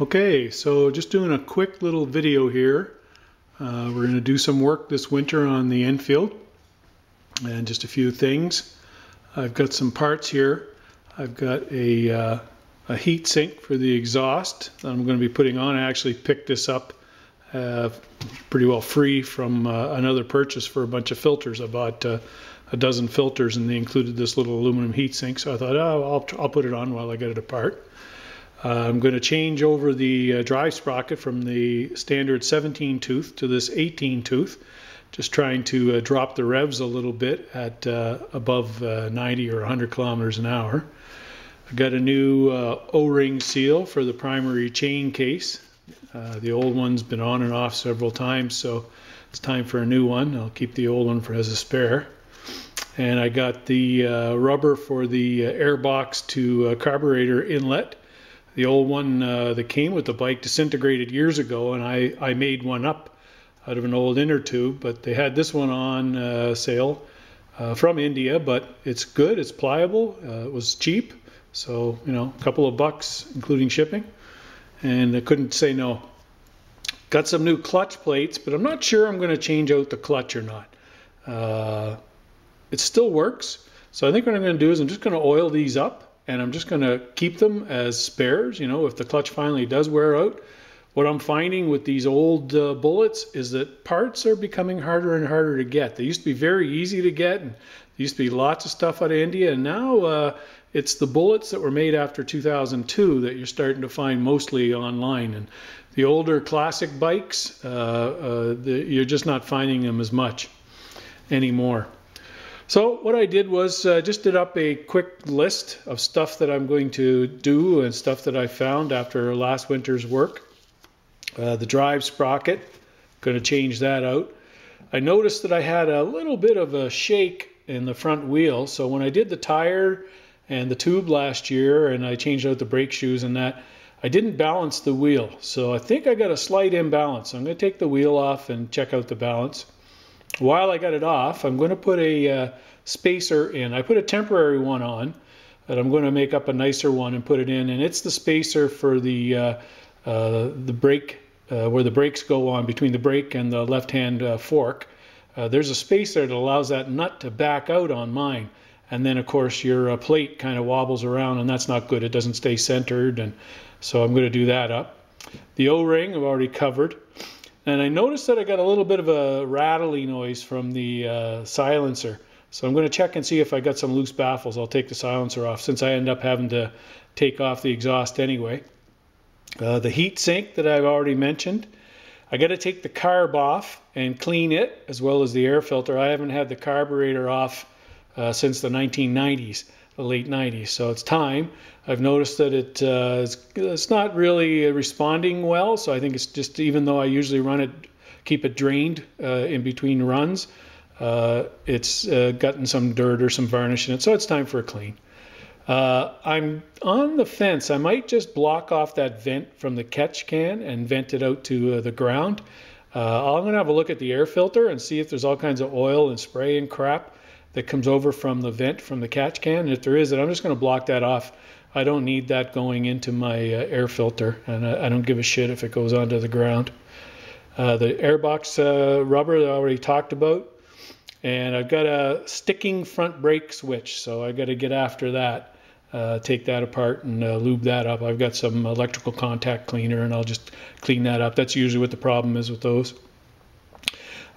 Okay, so just doing a quick little video here. Uh, we're going to do some work this winter on the Enfield and just a few things. I've got some parts here. I've got a, uh, a heat sink for the exhaust that I'm going to be putting on. I actually picked this up uh, pretty well free from uh, another purchase for a bunch of filters. I bought uh, a dozen filters and they included this little aluminum heat sink. So I thought, oh, I'll, I'll put it on while I get it apart. Uh, I'm going to change over the uh, drive sprocket from the standard 17 tooth to this 18 tooth. Just trying to uh, drop the revs a little bit at uh, above uh, 90 or 100 kilometers an hour. I've got a new uh, O-ring seal for the primary chain case. the old one's been on and off several times, so it's time for a new one. I'll keep the old one for as a spare and I got the uh, rubber for the uh, airbox to uh, carburetor inlet. The old one uh, that came with the bike disintegrated years ago, and I, I made one up out of an old inner tube, but they had this one on uh, sale uh, from India, but it's good, it's pliable, it was cheap, so, you know, a couple of bucks, including shipping, and I couldn't say no. Got some new clutch plates, but I'm not sure I'm going to change out the clutch or not. Uh, it still works. So I think what I'm going to do is I'm just going to oil these up and I'm just going to keep them as spares. You know, if the clutch finally does wear out, what I'm finding with these old uh, bullets is that parts are becoming harder and harder to get. They used to be very easy to get and there used to be lots of stuff out of India and now uh, it's the bullets that were made after 2002 that you're starting to find mostly online and the older classic bikes uh, uh the, you're just not finding them as much anymore. So what I did was uh, just did up a quick list of stuff that I'm going to do and stuff that I found after last winter's work. Uh, the drive sprocket, going to change that out. I noticed that I had a little bit of a shake in the front wheel. So when I did the tire and the tube last year and I changed out the brake shoes and that, I didn't balance the wheel. So I think I got a slight imbalance. I'm going to take the wheel off and check out the balance. While I got it off, I'm going to put a uh, spacer in. I put a temporary one on, but I'm going to make up a nicer one and put it in. And it's the spacer for the uh, uh, the brake, uh, where the brakes go on between the brake and the left-hand uh, fork. Uh, there's a spacer that allows that nut to back out on mine. And then, of course, your plate kind of wobbles around, and that's not good. It doesn't stay centered, and so I'm going to do that up. The O-ring I've already covered. And I noticed that I got a little bit of a rattly noise from the uh, silencer. So I'm going to check and see if I got some loose baffles. I'll take the silencer off since I end up having to take off the exhaust anyway. Uh, the heat sink that I've already mentioned. I got to take the carb off and clean it as well as the air filter. I haven't had the carburetor off uh, since the 1990s late 90s. So it's time. I've noticed that it uh, it's, it's, not really responding well. So I think it's just even though I usually run it, keep it drained uh, in between runs, uh, it's uh, gotten some dirt or some varnish in it. So it's time for a clean. Uh, I'm on the fence. I might just block off that vent from the catch can and vent it out to uh, the ground. I'm going to have a look at the air filter and see if there's all kinds of oil and spray and crap that comes over from the vent from the catch can. If there is, it, I'm just going to block that off. I don't need that going into my uh, air filter, and I, I, don't give a shit if it goes onto the ground. Uh, the airbox uh, rubber I already talked about, and I've got a sticking front brake switch, so I got to get after that. Uh, take that apart and uh, lube that up. I've got some electrical contact cleaner, and I'll just clean that up. That's usually what the problem is with those.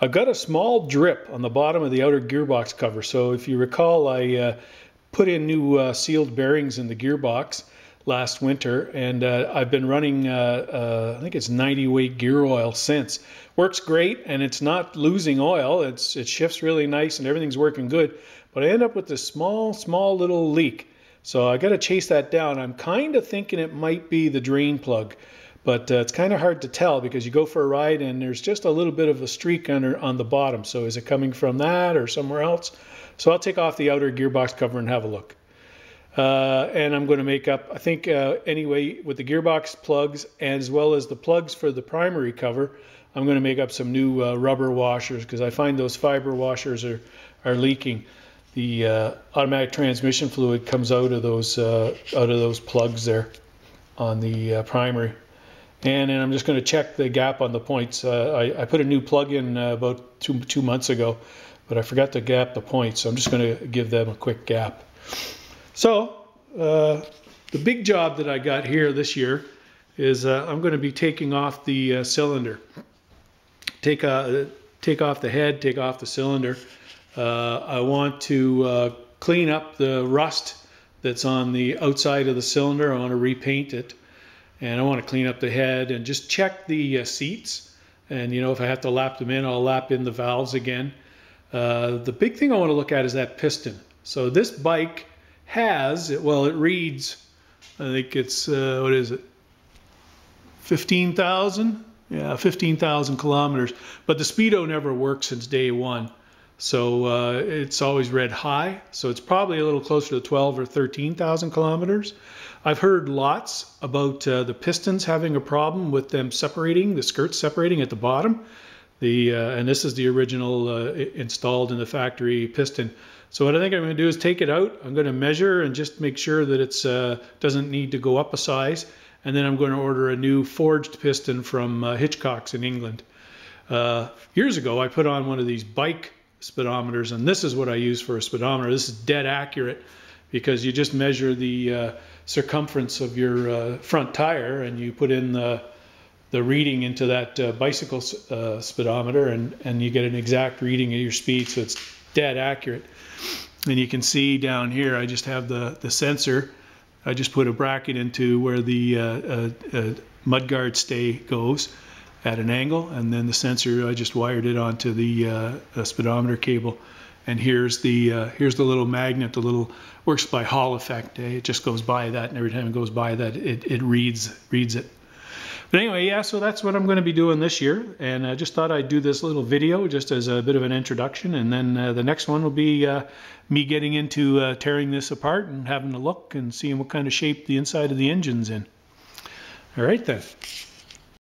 I've got a small drip on the bottom of the outer gearbox cover. So if you recall, I uh, put in new uh, sealed bearings in the gearbox last winter, and uh, I've been running, uh, uh, I think it's 90 weight gear oil since. Works great, and it's not losing oil. It's it shifts really nice, and everything's working good. But I end up with this small, small little leak. So I got to chase that down. I'm kind of thinking it might be the drain plug but uh, it's kind of hard to tell because you go for a ride and there's just a little bit of a streak under on the bottom. So is it coming from that or somewhere else? So I'll take off the outer gearbox cover and have a look. Uh, and I'm going to make up, I think, uh, anyway, with the gearbox plugs as well as the plugs for the primary cover, I'm going to make up some new uh, rubber washers because I find those fiber washers are, are leaking. The uh, automatic transmission fluid comes out of those uh, out of those plugs there on the primary. And then I'm just going to check the gap on the points. Uh, I, I, put a new plug in uh, about two, two months ago, but I forgot to gap the points, so I'm just going to give them a quick gap. So uh, the big job that I got here this year is uh, I'm going to be taking off the uh, cylinder. Take, uh, take off the head, take off the cylinder. I want to clean up the rust that's on the outside of the cylinder. I want to repaint it and I want to clean up the head and just check the uh, seats. And you know, if I have to lap them in, I'll lap in the valves again. Uh, the big thing I want to look at is that piston. So this bike has, well, it reads, I think it's, uh, what is it, 15,000? Yeah, 15,000 kilometers. But the speedo never worked since day one. So uh, it's always read high. So it's probably a little closer to 12 or 13,000 kilometers. I've heard lots about uh, the pistons having a problem with them separating, the skirts separating at the bottom. The, uh, and this is the original uh, installed in the factory piston. So what I think I'm going to do is take it out. I'm going to measure and just make sure that it uh, doesn't need to go up a size. And then I'm going to order a new forged piston from uh, Hitchcock's in England. Years ago, I put on one of these bike speedometers, and this is what I use for a speedometer. This is dead accurate because you just measure the uh, circumference of your uh, front tire and you put in the the reading into that uh, bicycle uh, speedometer and and you get an exact reading of your speed so it's dead accurate. And you can see down here I just have the the sensor. I just put a bracket into where the uh, uh, mudguard stay goes at an angle and then the sensor I just wired it onto the speedometer cable. And here's the uh, here's the little magnet the little works by Hall effect. Eh? it just goes by that and every time it goes by that it, it reads reads it. But anyway yeah so that's what I'm going to be doing this year and I just thought I'd do this little video just as a bit of an introduction and then uh, the next one will be uh, me getting into uh, tearing this apart and having a look and seeing what kind of shape the inside of the engine's in. All right then